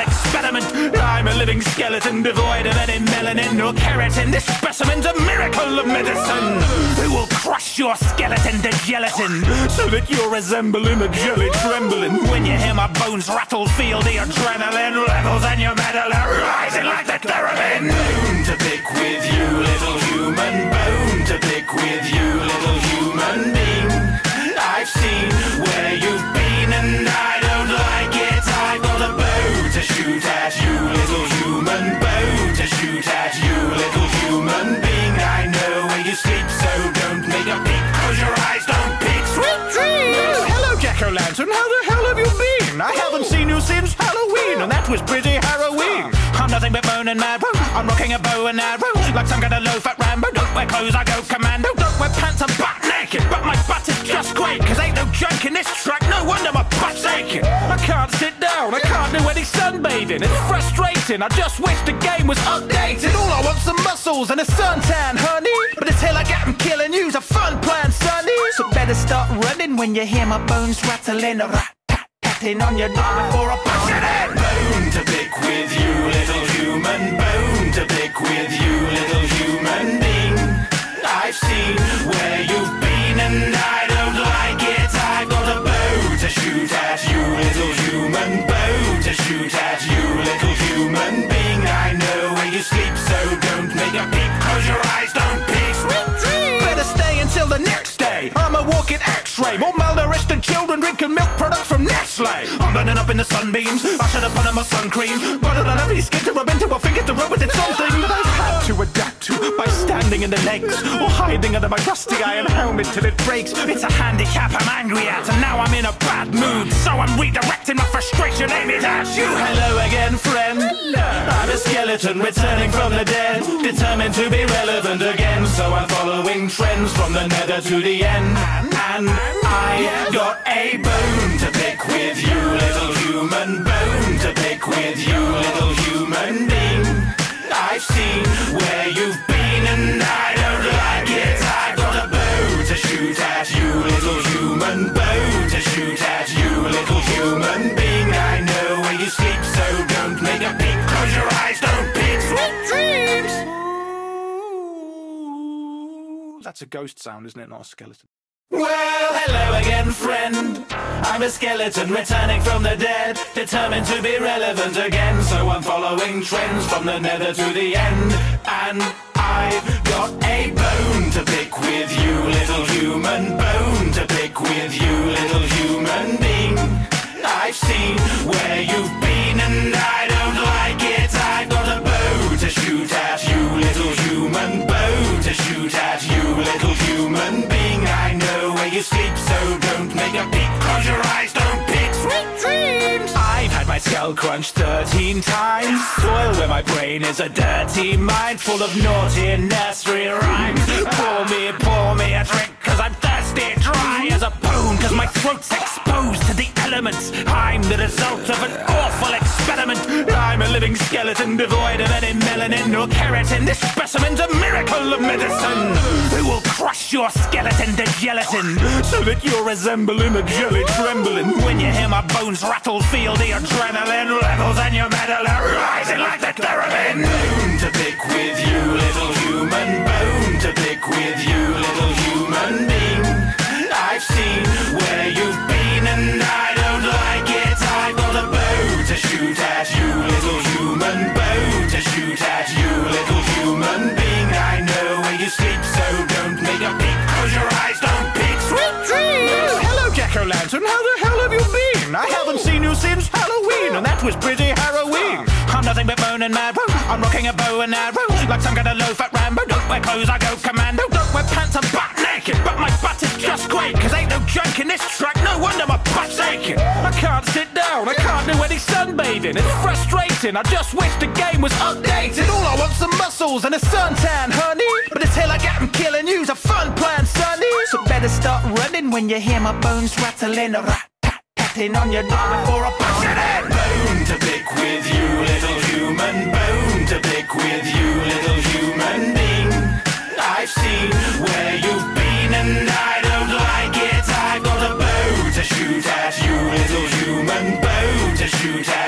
living skeleton devoid of any melanin or keratin. This specimen's a miracle of medicine. Who will crush your skeleton to gelatin so that you're resembling a jelly trembling. When you hear my bones rattle, feel the adrenaline levels and your metal are rising like the theremin. Bone to pick with you, little human. Was pretty harrowing. I'm nothing but bone and marrow. I'm rocking a bow and arrow like some kind of low-fat Rambo. Don't wear clothes, I go commando. Don't wear pants, I'm butt naked, but my butt is just great. Cause ain't no junk in this track, no wonder my butt's aching. I can't sit down, I can't do any sunbathing. It's frustrating, I just wish the game was updated. All I want some muscles and a suntan, honey. But until I get them killing you's a fun plan, sonny. So better start running when you hear my bones rattling. Rat, tat, on your door before I push it in. Bone to pick with you, little human. Bone to pick with you, little human being. I've seen where you've been and I don't like it. I've got a bow to shoot at you, little human. Bow to shoot at you, little human being. I know where you sleep, so don't make a peep. Close your eyes, don't peek. Better stay until the next day. I'm a walking in the sunbeams. I should have put on my sun cream. But have any skin to rub into. I think it's a rub with something that I've had to adapt to by standing in the legs or hiding under my rusty iron helmet till it breaks. It's a handicap I'm angry at, and now I'm in a bad mood. So I'm redirecting my frustration, aim it at you. Hello again, friend. I'm a skeleton returning from the dead, determined to be relevant again. So I'm following trends from the nether to the end. And I got a bone to pick with you, little human. Bone to pick with you, little human being. I've seen where you've been and I don't like it. I've got a bow to shoot at you, little human. Bow to shoot at you, little human being. I know where you sleep, so don't make a peep. Close your eyes, don't peek. Sweet dreams. That's a ghost sound, isn't it? Not a skeleton. Well, hello again, friend. I'm a skeleton returning from the dead, determined to be relevant again. So I'm following trends from the nether to the end. And I've got a bone to pick with you, little human. Bone to pick with you, little human being. I've seen where you've been and I don't like it. To shoot at you, little human. Bow to shoot at you, little human being. I know where you sleep, so don't make a peep. Close your eyes, don't peek. Sweet dreams. I've had my skull crunched 13 times. Soil where my brain is a dirty mind full of naughty nursery rhymes. Pour me, pour me a drink, dry as a bone, cause my throat's exposed to the elements. I'm the result of an awful experiment. I'm a living skeleton devoid of any melanin or keratin. This specimen's a miracle of medicine. It will crush your skeleton to gelatin so that you're resembling a jelly trembling. When you hear my bones rattle, feel the adrenaline levels and your metal are rising like the theremin. Bone to pick with you, little human. Bone to pick with you, little human being. Was pretty harrowing. I'm nothing but bone and marrow. I'm rocking a bow and arrow like some kind of low-fat Rambo. Don't wear clothes, I go commando. Don't wear pants, I'm butt naked, but my butt is just great. Cause ain't no junk in this track, no wonder my butt's aching. I can't sit down, I can't do any sunbathing. It's frustrating, I just wish the game was updated. All I want some muscles and a suntan, honey. But until I get them killing you's a fun plan, sonny. So better start running when you hear my bones rattling. Rat, on your door before I push it in. Bone to pick with you, little human. Bone to pick with you, little human being. I've seen where you've been and I don't like it. I've got a bow to shoot at you, little human. Bow to shoot at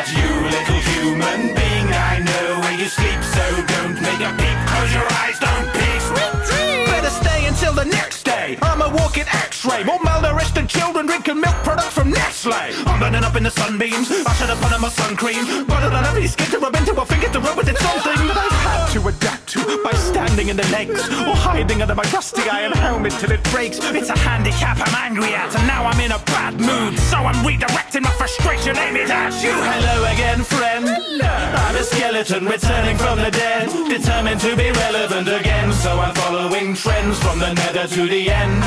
children drinking milk products from Nestle. I'm burning up in the sunbeams. I should have put on my sun cream, but I have skin to rub into. I think it's a rub with it's something that I've had to adapt to by standing in the legs or hiding under my rusty iron helmet till it breaks. It's a handicap I'm angry at, and now I'm in a bad mood. So I'm redirecting my frustration, aim it at you. Hello again, friend. I'm a skeleton returning from the dead, determined to be relevant again. So I'm following trends from the nether to the end.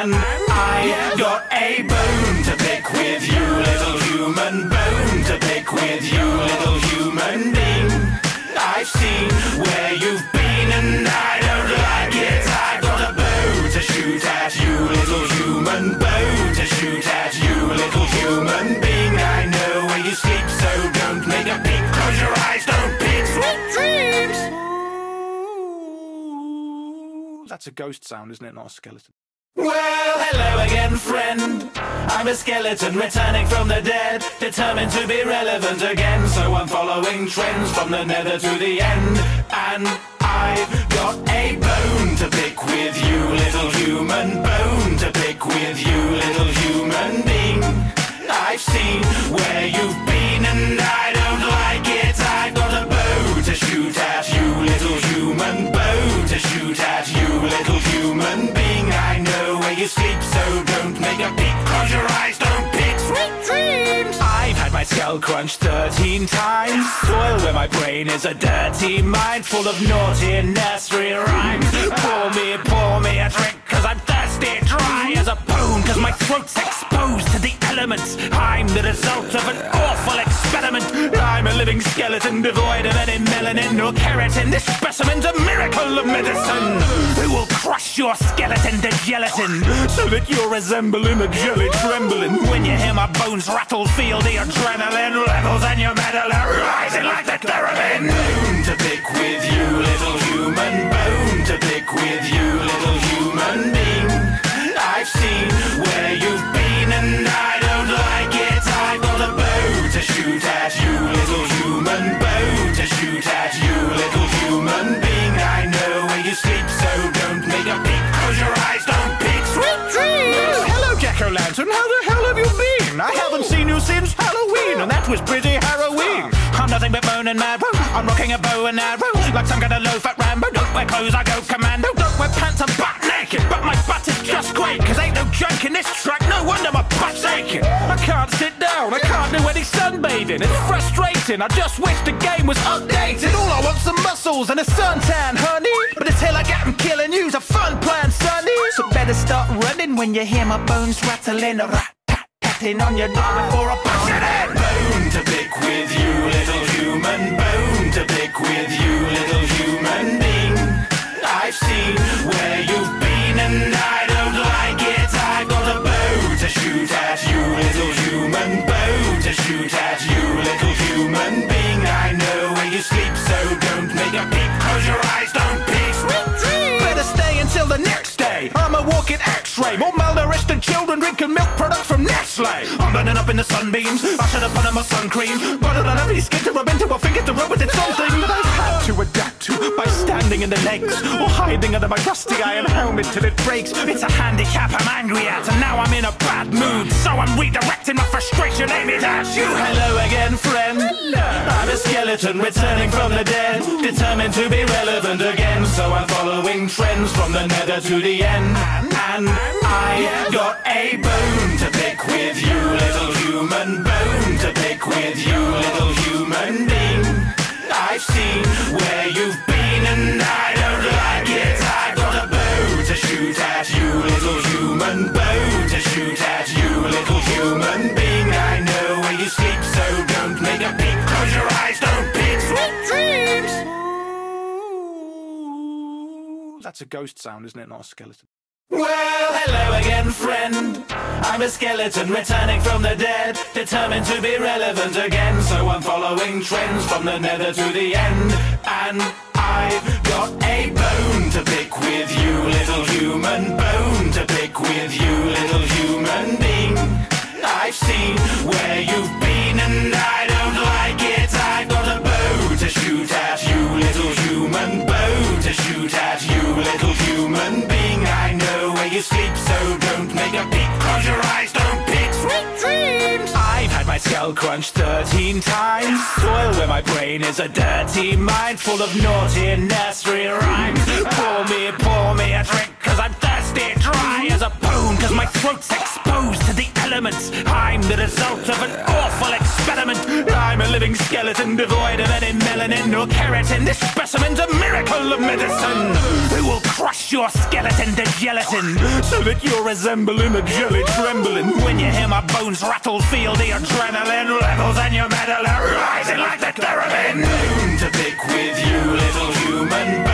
And I got a bone to pick with you, little human. Bone to pick with you, little human being. I've seen where you've been and I don't like it. I've got a bow to shoot at you, little human. Bow to shoot at you, That's a ghost sound, isn't it? Not a skeleton. Well, hello again, friend. I'm a skeleton returning from the dead, determined to be relevant again. So I'm following trends from the nether to the end. And I've got a bone to pick with you, little human. Bone to pick with you, little human being. I've seen where you've been and I don't like it. To shoot at you, little human. Bow to shoot at you, little human being. I know where you sleep, so don't make a peek. Close your eyes, don't peek. Sweet dreams. I've had my skull crunched 13 times. Soil where my brain is a dirty mind full of naughty nursery rhymes. Pour me, pour me a drink, I'm dry as a bone, cause my throat's exposed to the elements. I'm the result of an awful experiment. I'm a living skeleton devoid of any melanin or keratin. This specimen's a miracle of medicine. Who will crush your skeleton to gelatin so that you're resembling a jelly trembling when you hear my bones rattle. Feel the adrenaline I'm rocking a bow and arrow, like some kind of low-fat Rambo. Don't wear clothes, I go commando. Don't wear pants, I'm butt naked, but my butt is just great. Cause ain't no junk in this track. No wonder my butt's aching. I can't sit down. I can't do any sunbathing. It's frustrating. I just wish the game was updated. All I want some muscles and a suntan, honey. But hell I get 'em killing you's a fun plan, sonny. So better start running when you hear my bones rattling. Rat tat on your door before I it in. Bone to pick with you, I'm burning up in the sunbeams. I should have put on my sun cream, but I don't have any skin to rub into. I think it's a rub, but it's something to adapt to by standing in the legs or hiding under my rusty iron helmet till it breaks. It's a handicap I'm angry at, and now I'm in a bad mood, so I'm redirecting my frustration, aim it at you. Hello again, friend. I'm a skeleton returning from the dead, determined to be relevant again. So I'm following trends from the nether to the end. And I got a bone to pick with you, That's a ghost sound, isn't it? Not a skeleton. Well, hello again, friend. I'm a skeleton returning from the dead, determined to be relevant again. So I'm following trends from the nether to the end. And I've got a bone to pick with you, little human. Bone to pick with you, little human being. I've seen where you've been and I don't like it. I've got a bow to shoot at you, little human. Bow to shoot at don't a peek. Close your eyes, don't peek. Sweet dreams. I've had my skull crunched 13 times. Soil where my brain is a dirty mind full of naughty nursery rhymes. Pour me, pour me a drink, cause I'm thirsty, dry as a bone, cause my throat's exposed to the elements. I'm the result of an awful experiment. I'm a living skeleton devoid of any melanin or keratin. This specimen's a miracle of medicine. It will crush your skeleton to gelatin so that you're resembling a jelly trembling. When you hear my bones rattle, feel the adrenaline levels and your metal are rising like the theremin. To pick with you, little human.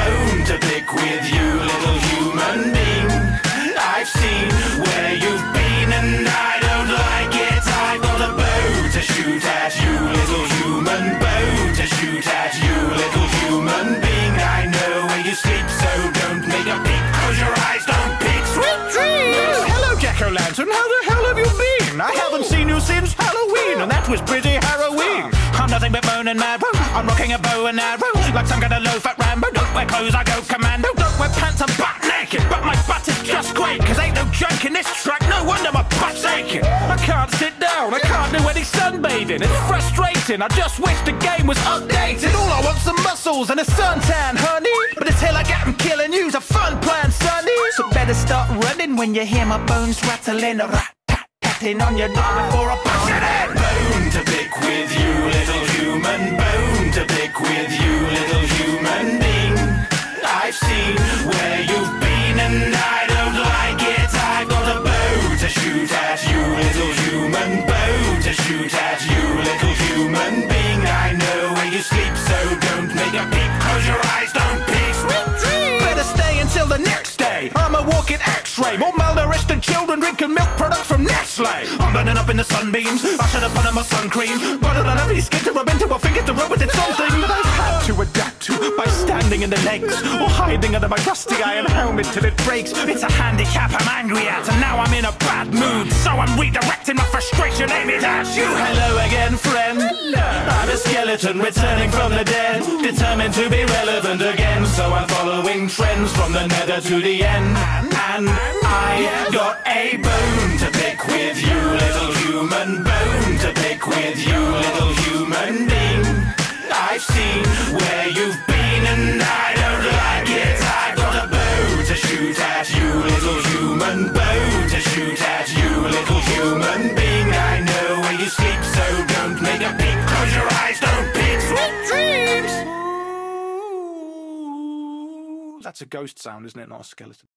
Lantern. How the hell have you been? I haven't seen you since Halloween, and that was pretty harrowing. I'm nothing but bone and marrow. I'm rocking a bow and arrow like some kind of low-fat Rambo. Don't wear clothes, I go commando. Don't wear pants, I'm butt naked, but my butt is just great. Cause ain't no joke in this track. Aching. I can't sit down. I can't do any sunbathing. It's frustrating. I just wish the game was updated. All I want's some muscles and a suntan, honey. But until I get 'em killing you's a fun plan, sonny. So better start running when you hear my bones rattling. Rat tat tatting on your door before I punch it in. Bone to pick with you, little human. Bone to pick with you, little human being. I've seen where you've day. I'm a walking X-ray, more malnourished than children drinking milk products from Nestle. I'm burning up in the sunbeams. I should have put on my sun cream, but I any skin to rub into. A rub it's something that I've had to by standing in the legs or hiding under my rusty iron helmet till it breaks. It's a handicap I'm angry at, and now I'm in a bad mood, so I'm redirecting my frustration, aiming at you. Hello again, friend. I'm a skeleton returning from the dead, determined to be relevant again. So I'm following trends from the nether to the end. And I got a bone to pick with you, little human. Bone to pick with you, little human being. Seen where you've been and I don't like it. I've got a bow to shoot at you, little human. Bow to shoot at you, little human being. I know where you sleep, so don't make a peek. Close your eyes, don't peek. Sweet dreams. That's a ghost sound, isn't it? Not a skeleton.